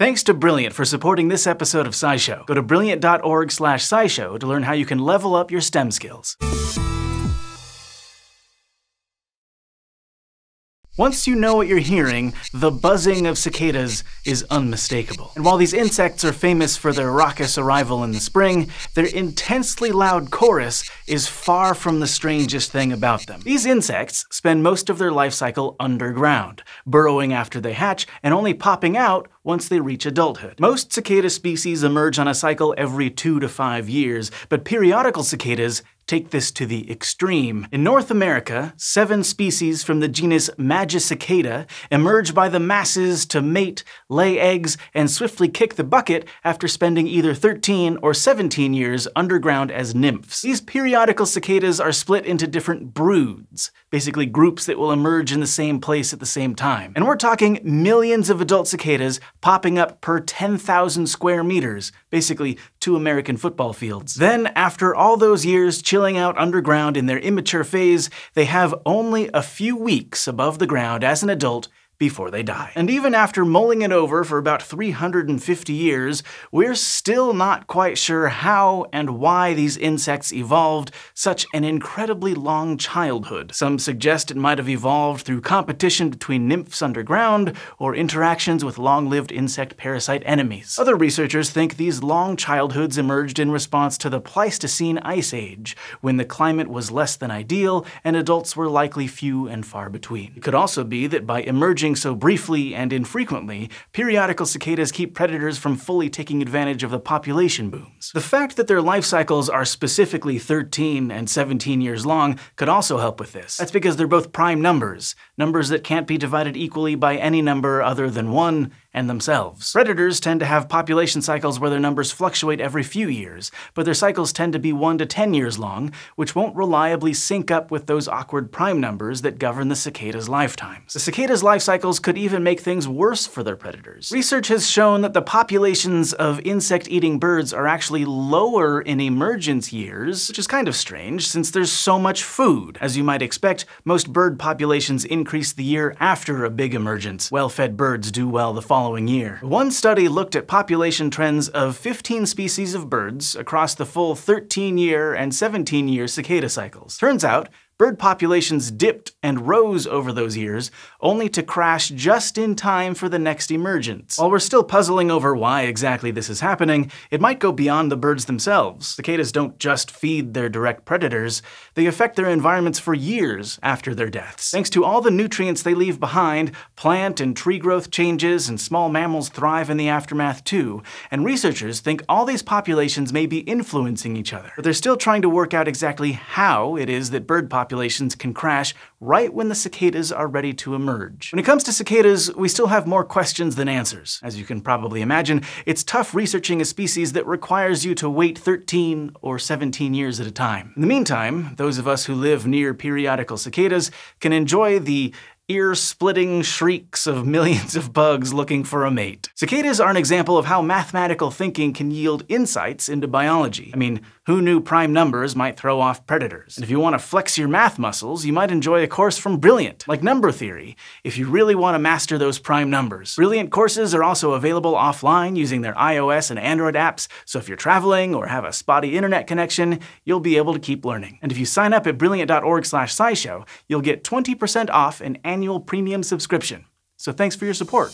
Thanks to Brilliant for supporting this episode of SciShow. Go to brilliant.org slash scishow to learn how you can level up your STEM skills. Once you know what you're hearing, the buzzing of cicadas is unmistakable. And while these insects are famous for their raucous arrival in the spring, their intensely loud chorus is far from the strangest thing about them. These insects spend most of their life cycle underground, burrowing after they hatch and only popping out once they reach adulthood. Most cicada species emerge on a cycle every two to five years, but periodical cicadas take this to the extreme. In North America, seven species from the genus Magicicada emerge by the masses to mate, lay eggs, and swiftly kick the bucket after spending either 13 or 17 years underground as nymphs. These periodical cicadas are split into different broods, basically groups that will emerge in the same place at the same time. And we're talking millions of adult cicadas popping up per 10,000 square meters, basically two American football fields. Then, after all those years chilling out underground in their immature phase, they have only a few weeks above the ground as an adult before they die. And even after mulling it over for about 350 years, we're still not quite sure how and why these insects evolved such an incredibly long childhood. Some suggest it might have evolved through competition between nymphs underground or interactions with long-lived insect parasite enemies. Other researchers think these long childhoods emerged in response to the Pleistocene Ice Age, when the climate was less than ideal and adults were likely few and far between. It could also be that by emerging so briefly and infrequently, periodical cicadas keep predators from fully taking advantage of the population booms. The fact that their life cycles are specifically 13 and 17 years long could also help with this. That's because they're both prime numbers, numbers that can't be divided equally by any number other than 1 and themselves. Predators tend to have population cycles where their numbers fluctuate every few years, but their cycles tend to be 1 to 10 years long, which won't reliably sync up with those awkward prime numbers that govern the cicada's lifetimes. The cicada's life cycles could even make things worse for their predators. Research has shown that the populations of insect-eating birds are actually lower in emergence years, which is kind of strange since there's so much food. As you might expect, most bird populations increase the year after a big emergence. Well-fed birds do well the following following year. One study looked at population trends of 15 species of birds across the full 13-year and 17-year cicada cycles. Turns out, bird populations dipped and rose over those years, only to crash just in time for the next emergence. While we're still puzzling over why exactly this is happening, it might go beyond the birds themselves. Cicadas don't just feed their direct predators, they affect their environments for years after their deaths. Thanks to all the nutrients they leave behind, plant and tree growth changes and small mammals thrive in the aftermath too, and researchers think all these populations may be influencing each other. But they're still trying to work out exactly how it is that bird populations populations can crash right when the cicadas are ready to emerge. When it comes to cicadas, we still have more questions than answers. As you can probably imagine, it's tough researching a species that requires you to wait 13 or 17 years at a time. In the meantime, those of us who live near periodical cicadas can enjoy the ear-splitting shrieks of millions of bugs looking for a mate. Cicadas are an example of how mathematical thinking can yield insights into biology. I mean, who knew prime numbers might throw off predators? And if you want to flex your math muscles, you might enjoy a course from Brilliant, like number theory, if you really want to master those prime numbers. Brilliant courses are also available offline using their iOS and Android apps, so if you're traveling or have a spotty internet connection, you'll be able to keep learning. And if you sign up at brilliant.org slash scishow, you'll get 20% off an annual premium subscription. So thanks for your support.